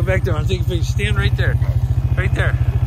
Go back there. I'm taking pictures. Stand right there. Right there.